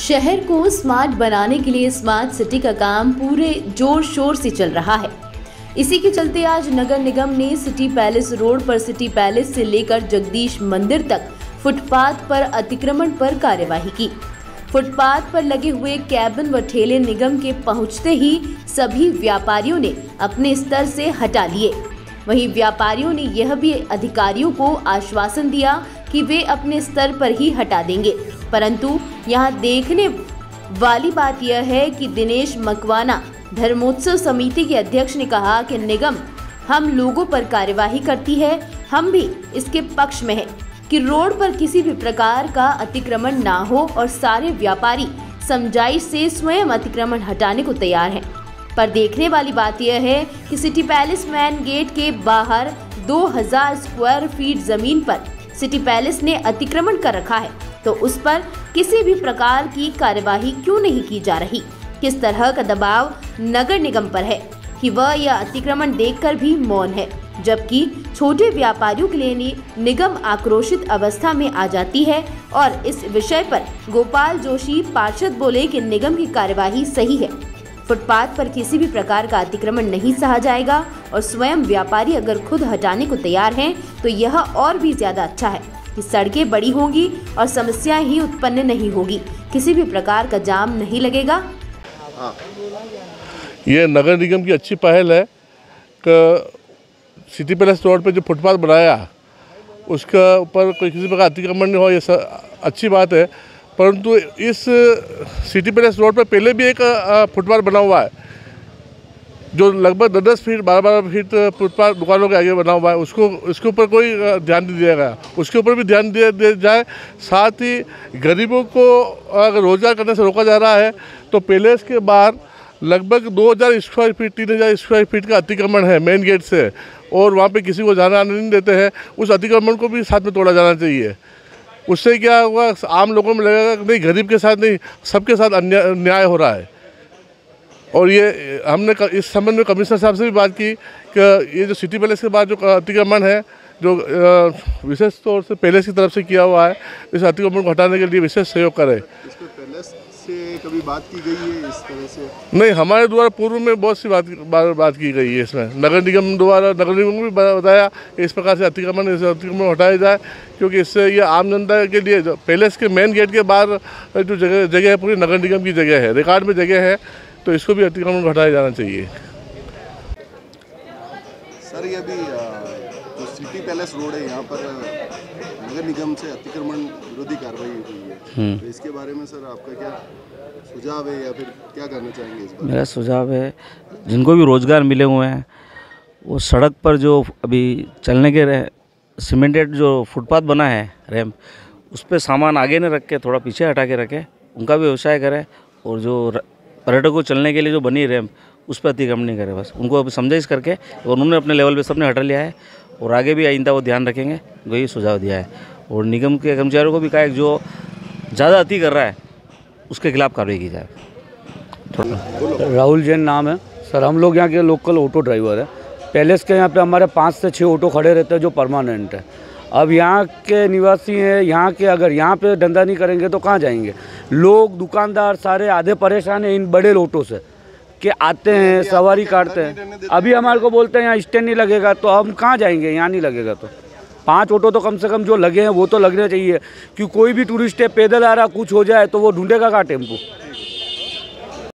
शहर को स्मार्ट बनाने के लिए स्मार्ट सिटी का काम पूरे ज़ोर शोर से चल रहा है। इसी के चलते आज नगर निगम ने सिटी पैलेस रोड पर सिटी पैलेस से लेकर जगदीश मंदिर तक फुटपाथ पर अतिक्रमण पर कार्यवाही की। फुटपाथ पर लगे हुए कैबिन व ठेले निगम के पहुँचते ही सभी व्यापारियों ने अपने स्तर से हटा लिए। वहीं व्यापारियों ने यह भी अधिकारियों को आश्वासन दिया कि वे अपने स्तर पर ही हटा देंगे, परंतु यहाँ देखने वाली बात यह है कि दिनेश मकवाना धर्मोत्सव समिति के अध्यक्ष ने कहा कि निगम हम लोगों पर कार्यवाही करती है, हम भी इसके पक्ष में हैं कि रोड पर किसी भी प्रकार का अतिक्रमण ना हो और सारे व्यापारी समझाइश से स्वयं अतिक्रमण हटाने को तैयार हैं। पर देखने वाली बात यह है कि सिटी पैलेस मैन गेट के बाहर 2000 स्क्वायर फीट ज़मीन पर सिटी पैलेस ने अतिक्रमण कर रखा है तो उस पर किसी भी प्रकार की कार्यवाही क्यों नहीं की जा रही? किस तरह का दबाव नगर निगम पर है? कि वह यह अतिक्रमण देखकर भी मौन है, जबकि छोटे व्यापारियों के लिए निगम आक्रोशित अवस्था में आ जाती है और इस विषय पर गोपाल जोशी पार्षद बोले कि निगम की कार्यवाही सही है। फुटपाथ पर किसी भी प्रकार का अतिक्रमण नहीं सहा जाएगा और स्वयं व्यापारी अगर खुद हटाने को तैयार हैं तो यह और भी ज़्यादा अच्छा है। कि सड़कें बड़ी होंगी और समस्याएँ ही उत्पन्न नहीं होगी। किसी भी प्रकार का जाम नहीं लगेगा। ये नगर निगम की अच्छी पहल है कि सिटी पैलेस रोड पे जो फुटपाथ बनाया उसका ऊपर कोई किसी प्रकार अतिक्रमण नहीं हो ये अच्छी बात है। परंतु इस सिटी पैलेस रोड पर पहले भी एक फुटपाथ बना हुआ है। जो लगभग दस दस फीट, बारह बारह फीट फुटपाथ दुकानों के आगे बना हुआ है, उसको उसके ऊपर कोई ध्यान नहीं दिया गया। उसके ऊपर भी ध्यान दिया दिया जाए। साथ ही गरीबों को अगर रोज़गार करने से रोका जा रहा है तो पैलेस के बाहर लगभग 2000 स्क्वायर फीट 3000 स्क्वायर फीट का अतिक्रमण है मेन गेट से। और वहाँ पे किसी को जाना आने नहीं देते हैं। उस अतिक्रमण को भी साथ में तोड़ा जाना चाहिए। उससे क्या हुआ, आम लोगों में लगेगा नहीं, गरीब के साथ नहीं, सबके साथ अन्याय न्याय हो रहा है। और ये हमने इस संबंध में कमिश्नर साहब से भी बात की कि ये जो सिटी पैलेस के बाद जो अतिक्रमण है जो विशेष तौर से पैलेस की तरफ़ से किया हुआ है इस अतिक्रमण को हटाने के लिए विशेष सहयोग करें। से कभी बात की गई है इस तरह से? नहीं हमारे द्वारा पूर्व में बहुत सी बात बार बात की गई है इसमें। नगर निगम द्वारा नगर निगम को भी बताया कि इस प्रकार से अतिक्रमण इस अतिक्रमण हटाया जाए क्योंकि इससे ये आम जनता के लिए पैलेस के मेन गेट के बाहर जो जगह जगह है पूरी नगर निगम की जगह है रिकॉर्ड में जगह है। तो इसको भी अतिक्रमण घटाया जाना चाहिए। सर ये अभी जो सिटी पैलेस रोड है यहाँ पर नगर निगम से अतिक्रमण विरोधी कार्रवाई हुई है। तो इसके बारे में सर आपका क्या सुझाव है या फिर क्या करना चाहेंगे इस बार मेरा सुझाव है जिनको भी रोज़गार मिले हुए हैं वो सड़क पर जो अभी चलने के रहे सीमेंटेड जो फुटपाथ बना है रैम्प उस पर सामान आगे न रख के थोड़ा पीछे हटा के रखें उनका भी व्यवसाय करें और जो र- पर्यटकों को चलने के लिए जो बनी रैम्प उस पर अतिक्रमण नहीं करें बस। उनको अभी समझाइश करके और उन्होंने अपने लेवल पे सबने हटा लिया है और आगे भी आइंदा वो ध्यान रखेंगे वही सुझाव दिया है। और निगम के कर्मचारियों को भी कहा है जो ज़्यादा अति कर रहा है, उसके खिलाफ कार्रवाई की जाए। राहुल जैन नाम है। सर, हम लोग यहाँ के लोकल ऑटो ड्राइवर है। पैलेस के यहाँ पे हमारे पाँच से छः ऑटो खड़े रहते हैं जो परमानेंट है। अब यहाँ के निवासी हैं, यहाँ के अगर यहाँ पे धंधा नहीं करेंगे तो कहाँ जाएँगे? लोग दुकानदार सारे आधे परेशान हैं इन बड़े लोटों से कि आते हैं सवारी काटते हैं। अभी हमारे को बोलते हैं यहाँ स्टैंड नहीं लगेगा तो हम कहाँ जाएँगे? यहाँ नहीं लगेगा तो। पाँच ऑटो तो कम से कम जो लगे हैं वो तो लगने चाहिए क्योंकि कोई भी टूरिस्ट है पैदल आ रहा कुछ हो जाए तो वो ढूंढेगा कहाँ टेंपो?